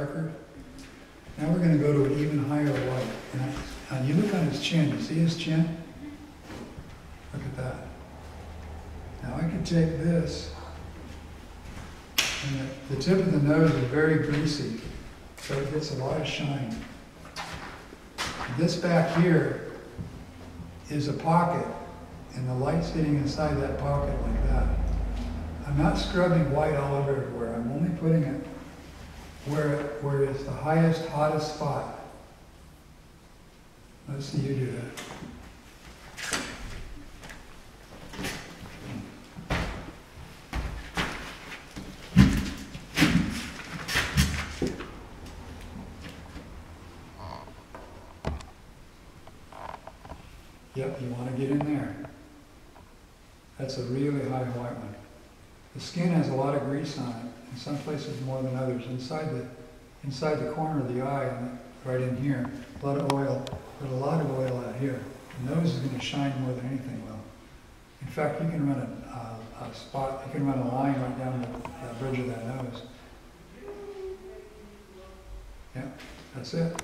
darker. Now we're gonna go to an even higher white. And you look on his chin, you see his chin? Look at that. Now I can take this, and the, the tip of the nose is very greasy, so it gets a lot of shine. This back here is a pocket, and the light's hitting inside that pocket like that. I'm not scrubbing white all over everywhere, I'm only putting it where, where it's the highest, hottest spot. Let's see you do that. Yep, you want to get in there. That's a really high white one. The skin has a lot of grease on it, in some places more than others. Inside the, inside the corner of the eye, right in here, a lot of oil, but a lot of oil out here. The nose is going to shine more than anything will. In fact, you can run a, a, spot, you can run a line right down the, the bridge of that nose. Yeah, that's it.